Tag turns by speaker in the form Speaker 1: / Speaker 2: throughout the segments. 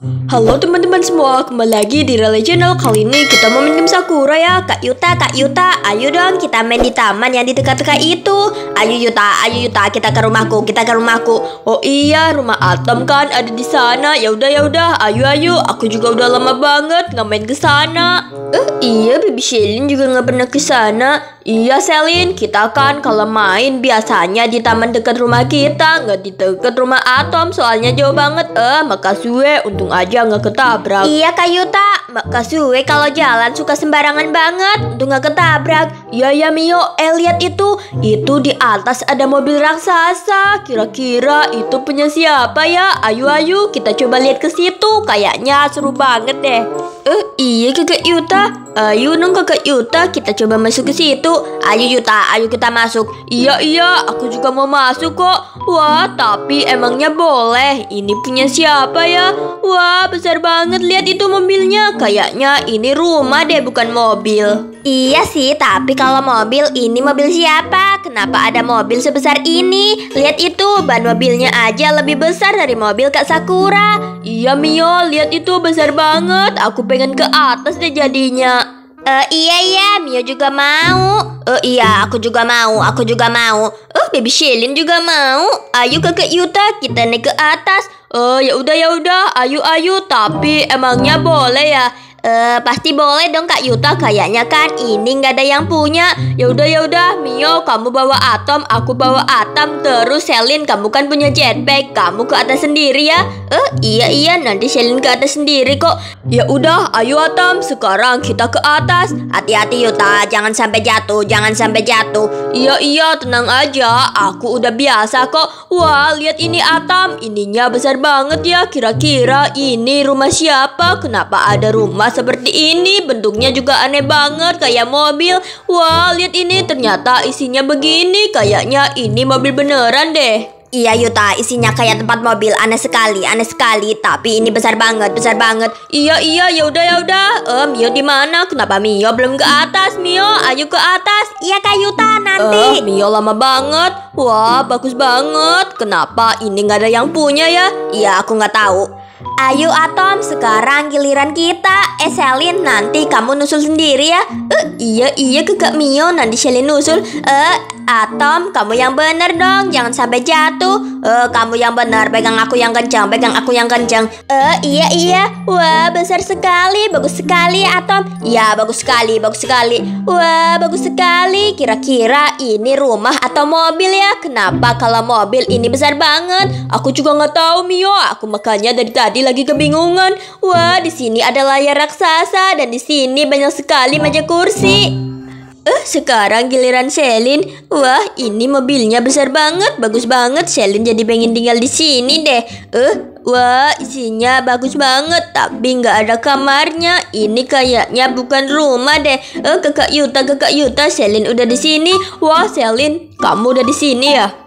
Speaker 1: Halo teman-teman semua, kembali lagi di Relay Channel. Kali ini kita mau main game Sakura ya. Kak Yuta, Kak Yuta, ayo dong kita main di taman yang di dekat-dekat itu. Ayo Yuta, ayo Yuta, kita ke rumahku, kita ke rumahku. Oh iya, rumah Atom kan ada di sana. Ya udah ya udah, ayo ayo, aku juga udah lama banget nggak main ke sana. Eh iya, Baby Shelin juga nggak pernah ke sana. Iya Selin, kita kan kalau main biasanya di taman dekat rumah kita Nggak di dekat rumah Atom, soalnya jauh banget. Eh, makasih untung aja nggak ketabrak. Iya Kak Yuta, makasih kalau jalan suka sembarangan banget. Untung nggak ketabrak. Iya ya Mio, eh lihat itu. Itu di atas ada mobil raksasa. Kira-kira itu punya siapa ya? Ayo ayo, kita coba lihat ke situ. Kayaknya seru banget deh Eh iya kakak Yuta? Ayo dong kakak Yuta. Kita coba masuk ke situ. Ayo Yuta. Ayo kita masuk. Iya iya. Aku juga mau masuk kok. Wah tapi emangnya boleh? Ini punya siapa ya? Wah besar banget. Lihat itu mobilnya. Kayaknya ini rumah deh bukan mobil. Iya sih, tapi kalau mobil ini mobil siapa? Kenapa ada mobil sebesar ini? Lihat itu, ban mobilnya aja lebih besar dari mobil Kak Sakura. Iya Mio, lihat itu besar banget. Aku pengen ke atas deh jadinya. Eh iya iya, Mio juga mau. Eh iya, aku juga mau, aku juga mau. Eh Baby Shelin juga mau. Ayo Kakak Yuta, kita naik ke atas. Eh ya udah ya udah, ayo ayo. Tapi emangnya boleh ya? Eh pasti boleh dong Kak Yuta kayaknya kan ini nggak ada yang punya. Ya udah ya udah Mio kamu bawa Atom, aku bawa Atom terus Selin kamu kan punya jetpack, kamu ke atas sendiri ya. Eh iya iya nanti Selin ke atas sendiri kok. Ya udah ayo Atom sekarang kita ke atas. Hati-hati Yuta jangan sampai jatuh, jangan sampai jatuh. Iya iya tenang aja, aku udah biasa kok. Wah lihat ini Atom, ininya besar banget ya. Kira-kira ini rumah siapa? Kenapa ada rumah seperti ini bentuknya juga aneh banget kayak mobil wah lihat ini ternyata isinya begini kayaknya ini mobil beneran deh Iya Yuta, isinya kayak tempat mobil aneh sekali, aneh sekali. Tapi ini besar banget, besar banget. Iya iya, ya udah ya udah. Eh, Mio di mana? Kenapa Mio belum ke atas? Mio, ayo ke atas. Iya Kak Yuta, nanti. Eh, Mio lama banget. Wah, bagus banget. Kenapa ini nggak ada yang punya ya? Iya, aku nggak tahu. Ayo Atom, sekarang giliran kita. Eh Selin, nanti kamu nusul sendiri ya. Eh, iya iya ke Kak Mio, nanti Selin nusul. Eh, Atom, kamu yang bener dong, jangan sampai jatuh. Eh, kamu yang bener, pegang aku yang kencang, pegang aku yang kencang. Eh, iya iya. Wah, besar sekali, bagus sekali Atom. Ya, bagus sekali, bagus sekali. Wah, bagus sekali. Kira-kira ini rumah atau mobil ya? Kenapa kalau mobil ini besar banget? Aku juga nggak tahu Mio. Aku makanya dari tadi lagi kebingungan. Wah, di sini ada layar raksasa dan di sini banyak sekali meja kursi. Eh, sekarang giliran Selin. Wah, ini mobilnya besar banget, bagus banget. Selin jadi pengen tinggal di sini deh. Eh, wah, isinya bagus banget, tapi nggak ada kamarnya. Ini kayaknya bukan rumah deh. Eh, kakak Yuta, kakak Yuta, Selin udah di sini. Wah, Selin, kamu udah di sini ya?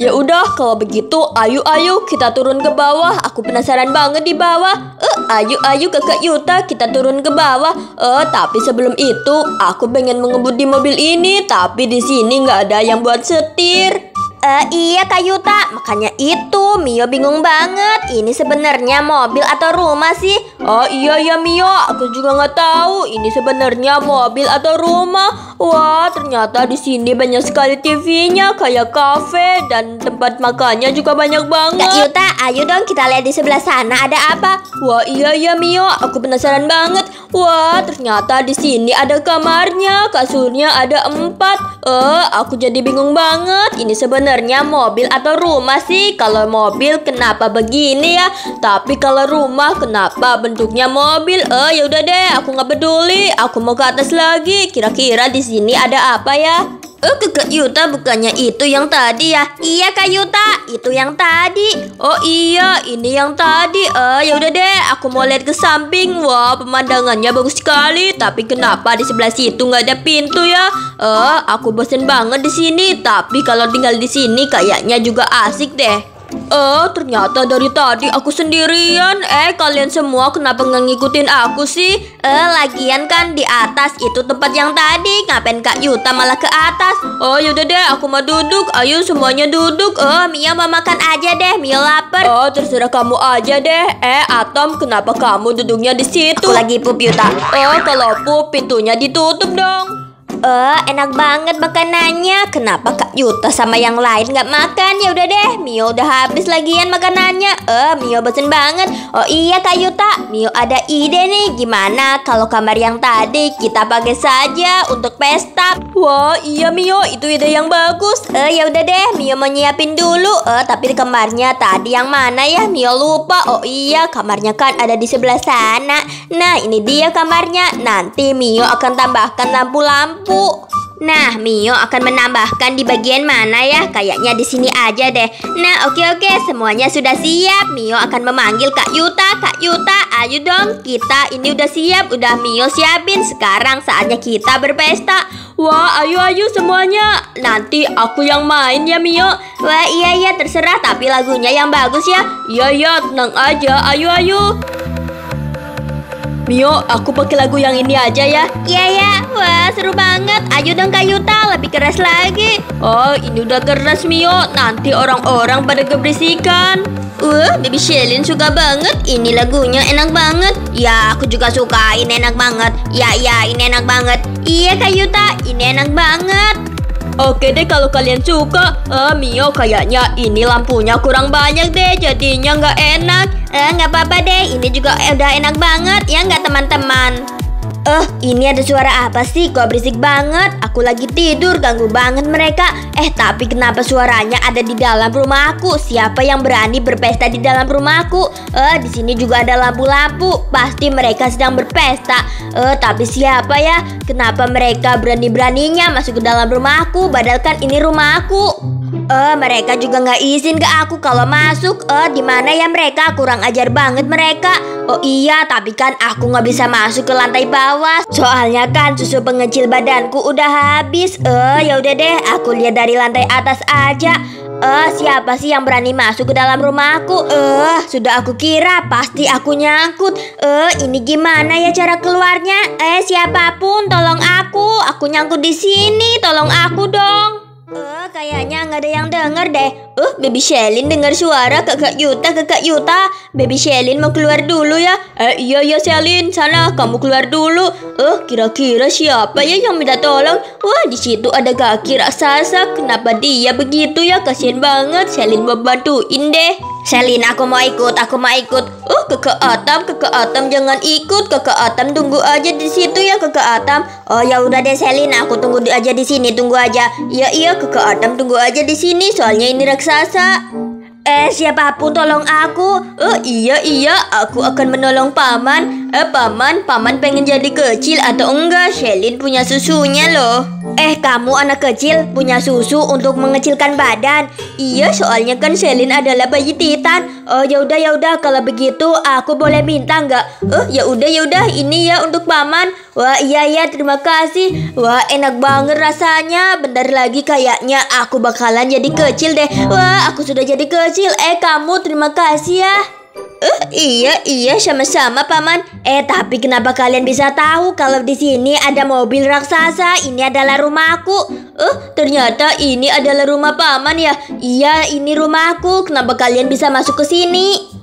Speaker 1: Ya udah, kalau begitu, ayo ayo kita turun ke bawah. Aku penasaran banget di bawah. Eh, ayo ayo kakak Yuta, kita turun ke bawah. Eh, tapi sebelum itu, aku pengen mengebut di mobil ini, tapi di sini nggak ada yang buat setir. Eh iya Kak Yuta, makanya itu Mio bingung banget. Ini sebenarnya mobil atau rumah sih? Oh iya ya Mio, aku juga nggak tahu. Ini sebenarnya mobil atau rumah. Wah ternyata di sini banyak sekali TV-nya, kayak kafe dan tempat makannya juga banyak banget. Kak Yuta, ayo dong kita lihat di sebelah sana ada apa? Wah iya ya Mio, aku penasaran banget. Wah ternyata di sini ada kamarnya, kasurnya ada empat. Eh aku jadi bingung banget. Ini sebenarnya mobil atau rumah sih? Kalau mobil kenapa begini ya? Tapi kalau rumah kenapa bentuknya mobil? Eh ya udah deh, aku nggak peduli. Aku mau ke atas lagi. Kira-kira di sini ada apa ya? Eh, Kak Yuta bukannya itu yang tadi ya? Iya Kak Yuta, itu yang tadi. Oh iya, ini yang tadi. Eh, ya udah deh, aku mau lihat ke samping. Wah, pemandangannya bagus sekali. Tapi kenapa di sebelah situ nggak ada pintu ya? Eh, aku bosen banget di sini. Tapi kalau tinggal di sini kayaknya juga asik deh.
Speaker 2: Eh, ternyata dari tadi aku sendirian. Eh, kalian semua kenapa nggak ngikutin aku sih? Eh, lagian kan di atas itu tempat yang tadi. Ngapain Kak Yuta malah ke atas? Oh, yaudah deh, aku mau duduk. Ayo semuanya duduk. Eh, Mia mau makan aja deh. Mia lapar. Oh, terserah kamu aja deh. Eh, Atom, kenapa kamu duduknya di situ? Aku lagi pup Yuta. Oh, kalau pup pintunya ditutup dong. Eh, enak banget makanannya. Kenapa Kak Yuta sama yang lain nggak makan? Ya udah deh, Mio udah habis lagian makanannya. Eh, Mio bosen banget. Oh iya Kak Yuta, Mio ada ide nih. Gimana kalau kamar yang tadi kita pakai saja untuk pesta? Wah, iya Mio, itu ide yang bagus. Eh, ya udah deh, Mio mau nyiapin dulu. Eh, tapi kamarnya tadi yang mana ya? Mio lupa. Oh iya, kamarnya kan ada di sebelah sana. Nah, ini dia kamarnya. Nanti Mio akan tambahkan lampu-lampu lampu. Nah, Mio akan menambahkan di bagian mana ya? Kayaknya di sini aja deh. Nah, oke oke, semuanya sudah siap. Mio akan memanggil Kak Yuta. Kak Yuta, ayo dong. Kita ini udah siap, udah Mio siapin. Sekarang saatnya kita berpesta. Wah, ayo ayo semuanya. Nanti aku yang main ya, Mio. Wah, iya iya terserah, tapi lagunya yang bagus ya. Iya iya, tenang aja. Ayo ayo. Mio, aku pakai lagu yang ini aja ya. Iya ya, wah seru banget. Ayo dong Kak Yuta, lebih keras lagi. Oh, ini udah keras Mio. Nanti orang-orang pada keberisikan. Uh, Baby Shelin suka banget. Ini lagunya enak banget. Ya, aku juga suka. Ini enak banget. Ya, ya, ini enak banget. Iya Kak Yuta, ini enak banget. Oke deh kalau kalian suka uh, Mio kayaknya ini lampunya kurang banyak deh Jadinya nggak enak. Eh nggak apa-apa deh Ini juga udah enak banget Ya nggak teman-teman Eh, ini ada suara apa sih? Kok berisik banget? Aku lagi tidur, ganggu banget mereka. Eh, tapi kenapa suaranya ada di dalam rumahku? Siapa yang berani berpesta di dalam rumahku? Eh, di sini juga ada lampu-lampu. Pasti mereka sedang berpesta. Eh, tapi siapa ya? Kenapa mereka berani-beraninya masuk ke dalam rumahku? Padahal kan ini rumahku. Eh, mereka juga nggak izin ke aku kalau masuk. Eh, di mana ya mereka? Kurang ajar banget mereka. Oh iya, tapi kan aku nggak bisa masuk ke lantai bawah. Soalnya kan susu pengecil badanku udah habis. Eh, ya udah deh, aku lihat dari lantai atas aja. Eh, siapa sih yang berani masuk ke dalam rumahku? Eh, sudah aku kira pasti aku nyangkut. Eh, ini gimana ya cara keluarnya? Eh, siapa pun tolong aku. Aku nyangkut di sini. Tolong aku dong. Nggak ada yang denger deh. Uh, Baby Shelin dengar suara kakak Yuta, kakak Yuta. Baby Shelin mau keluar dulu ya. Eh, iya ya Shelin, sana kamu keluar dulu. Uh, kira-kira siapa ya yang minta tolong? Wah, di situ ada kaki raksasa. Kenapa dia begitu ya? Kasian banget. Shelin mau bantuin deh. Selin, aku mau ikut, aku mau ikut. Oh, kakak Atam, kakak Atam jangan ikut. Kakak Atam tunggu aja di situ ya, kakak Atam. Oh ya udah deh Selin, aku tunggu aja di sini, tunggu aja. Iya iya, kakak Atam tunggu aja di sini, soalnya ini raksasa. Eh, siapa pun tolong aku. Oh iya iya, aku akan menolong paman. Eh, paman, paman pengen jadi kecil atau enggak? Selin punya susunya loh. Eh, kamu anak kecil punya susu untuk mengecilkan badan. Iya, soalnya kan Selin adalah bayi titan. Oh, ya udah ya udah kalau begitu aku boleh minta nggak? Oh, ya udah ya udah ini ya untuk paman. Wah, iya ya, terima kasih. Wah, enak banget rasanya. Bentar lagi kayaknya aku bakalan jadi kecil deh. Wah, aku sudah jadi kecil. Eh, kamu terima kasih ya. Uh, iya, iya sama-sama paman. Eh, tapi kenapa kalian bisa tahu kalau di sini ada mobil raksasa? Ini adalah rumahku. Uh, ternyata ini adalah rumah paman ya. Iya, ini rumahku. Kenapa kalian bisa masuk ke sini?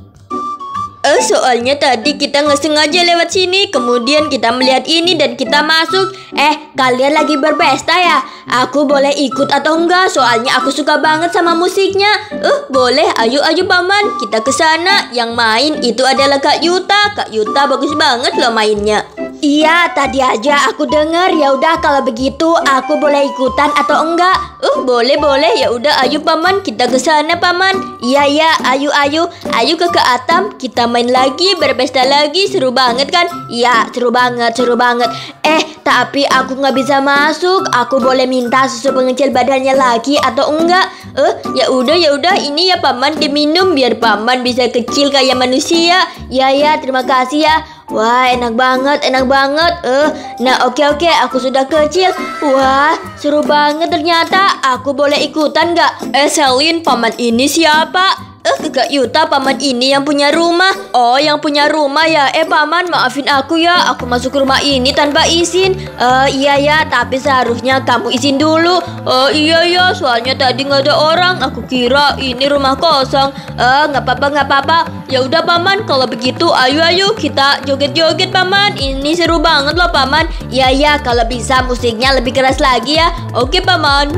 Speaker 2: Eh, soalnya tadi kita nggak sengaja lewat sini, kemudian kita melihat ini dan kita masuk. Eh, kalian lagi berpesta ya? Aku boleh ikut atau enggak? Soalnya aku suka banget sama musiknya. Eh, uh, boleh. Ayo, ayo paman, kita ke sana. Yang main itu adalah Kak Yuta. Kak Yuta bagus banget loh mainnya. Iya, tadi aja aku dengar. Ya udah kalau begitu aku boleh ikutan atau enggak? Uh, boleh boleh. Ya udah ayo paman, kita ke sana paman. Iya iya, ayo ayo. Ayo ke ke Atam, kita main lagi, berpesta lagi. Seru banget kan? Iya, seru banget, seru banget. Eh, tapi aku nggak bisa masuk. Aku boleh minta susu pengecil badannya lagi atau enggak? Eh, uh, ya udah ya udah ini ya paman diminum biar paman bisa kecil kayak manusia. Ya ya, terima kasih ya. Wah, enak banget, enak banget. Eh, nah oke oke, aku sudah kecil. Wah, seru banget ternyata. Aku boleh ikutan nggak? Eh, Selin, paman ini siapa? Eh, Kak Yuta, paman ini yang punya rumah. Oh, yang punya rumah ya. Eh, paman, maafin aku ya. Aku masuk ke rumah ini tanpa izin. Eh, iya ya, tapi seharusnya kamu izin dulu. Oh, iya ya, soalnya tadi nggak ada orang. Aku kira ini rumah kosong. Eh, nggak apa-apa, nggak apa-apa. Ya udah, paman. Kalau begitu, ayo ayo kita joget-joget, paman. Ini seru banget loh, paman. Iya ya, kalau bisa musiknya lebih keras lagi ya. Oke, paman.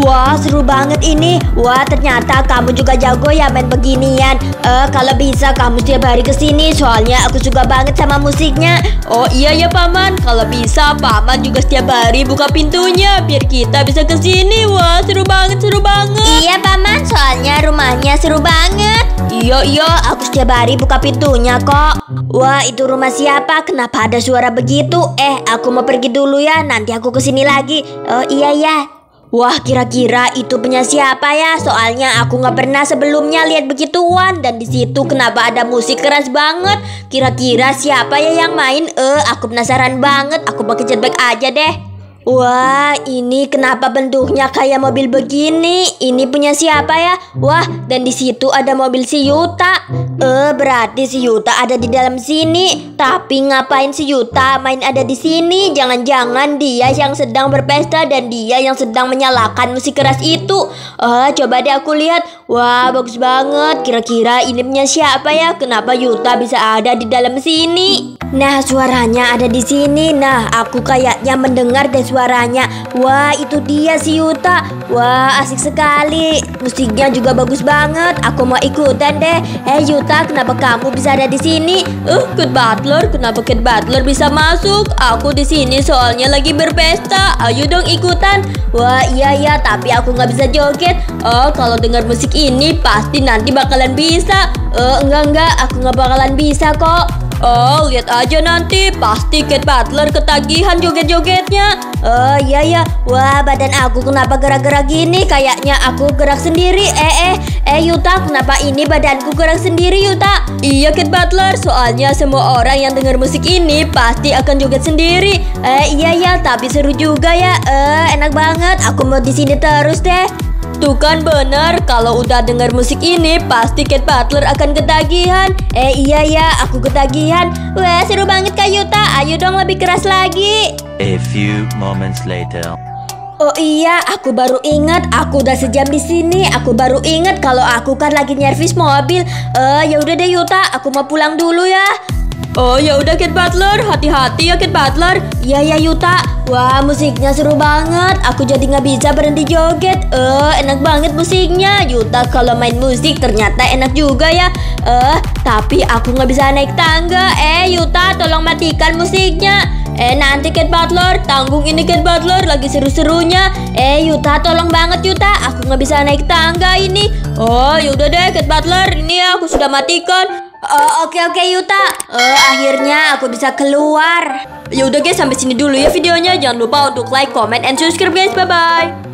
Speaker 2: Wah seru banget ini. Wah ternyata kamu juga jago ya main beginian. Eh kalau bisa kamu setiap hari ke sini Soalnya aku suka banget sama musiknya. Oh iya ya paman. Kalau bisa paman juga setiap hari buka pintunya Biar kita bisa ke sini Wah seru banget seru banget. Iya paman. Soalnya rumahnya seru banget. Iya iya. Aku setiap hari buka pintunya kok. Wah itu rumah siapa? Kenapa ada suara begitu? Eh aku mau pergi dulu ya. Nanti aku ke sini lagi. Oh iya ya Wah kira-kira itu punya siapa ya? Soalnya aku nggak pernah sebelumnya lihat begituan dan di situ kenapa ada musik keras banget? Kira-kira siapa ya yang main? Eh, aku penasaran banget. Aku pakai jetpack aja deh. Wah, ini kenapa bentuknya kayak mobil begini? Ini punya siapa ya? Wah, dan di situ ada mobil si Yuta. Eh, berarti si Yuta ada di dalam sini. Tapi ngapain si Yuta main ada di sini? Jangan-jangan dia yang sedang berpesta dan dia yang sedang menyalakan musik keras itu. Eh, coba deh aku lihat. Wah, bagus banget. Kira-kira ini punya siapa ya? Kenapa Yuta bisa ada di dalam sini? Nah, suaranya ada di sini. Nah, aku kayaknya mendengar deh suaranya. Wah, itu dia si Yuta. Wah, asik sekali. Musiknya juga bagus banget. Aku mau ikutan deh. Eh, Yuta, kenapa kamu bisa ada di sini? Eh, uh, Kid Butler, kenapa Kid Butler bisa masuk? Aku di sini soalnya lagi berpesta. Ayo dong ikutan. Wah, iya ya, tapi aku nggak bisa joget. Oh, kalau dengar musik ini pasti nanti bakalan bisa. Eh, enggak enggak, aku nggak bakalan bisa kok. Oh, lihat aja nanti. Pasti Kate Butler ketagihan joget-jogetnya. Oh, iya ya. Wah, badan aku kenapa gerak-gerak gini? Kayaknya aku gerak sendiri. Eh, eh. Eh, Yuta, kenapa ini badanku gerak sendiri, Yuta? Iya, Kate Butler. Soalnya semua orang yang dengar musik ini pasti akan joget sendiri. Eh, iya ya. Tapi seru juga ya. Eh, enak banget. Aku mau di sini terus deh. Tuh kan bener, kalau udah denger musik ini pasti Kate Butler akan ketagihan. Eh iya ya, aku ketagihan. Wah seru banget Kak Yuta, ayo dong lebih keras lagi.
Speaker 3: A few moments later.
Speaker 2: Oh iya, aku baru ingat aku udah sejam di sini. Aku baru ingat kalau aku kan lagi nyervis mobil. Eh uh, ya udah deh Yuta, aku mau pulang dulu ya. Oh ya udah Kate Butler, hati-hati ya Kate Butler. Iya ya Yuta. Wah musiknya seru banget. Aku jadi nggak bisa berhenti joget. Eh enak banget musiknya. Yuta kalau main musik ternyata enak juga ya. Eh tapi aku nggak bisa naik tangga. Eh Yuta tolong matikan musiknya. Eh nanti Kate Butler, tanggung ini Kate Butler lagi seru-serunya. Eh Yuta tolong banget Yuta, aku nggak bisa naik tangga ini. Oh yaudah deh Kate Butler, ini aku sudah matikan. Oh, oke okay, oke okay, Yuta. Uh, akhirnya aku bisa keluar. Ya udah guys, sampai sini dulu ya videonya. Jangan lupa untuk like, comment, and subscribe guys. Bye bye.